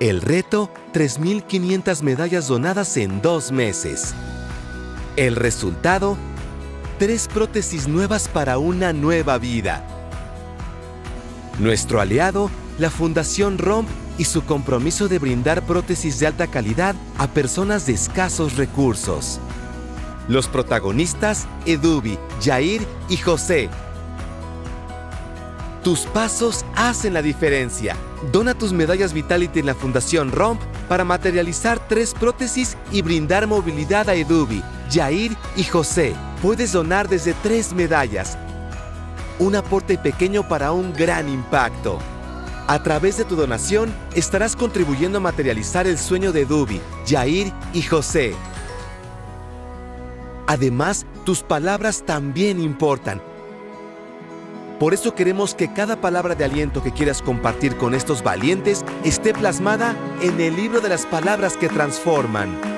El reto, 3.500 medallas donadas en dos meses. El resultado, tres prótesis nuevas para una nueva vida. Nuestro aliado, la Fundación ROMP y su compromiso de brindar prótesis de alta calidad a personas de escasos recursos. Los protagonistas, Edubi, Jair y José. Tus pasos hacen la diferencia. Dona tus medallas Vitality en la Fundación ROMP para materializar tres prótesis y brindar movilidad a Edubi, Jair y José. Puedes donar desde tres medallas. Un aporte pequeño para un gran impacto. A través de tu donación estarás contribuyendo a materializar el sueño de Edubi, Jair y José. Además, tus palabras también importan. Por eso queremos que cada palabra de aliento que quieras compartir con estos valientes esté plasmada en el libro de las palabras que transforman.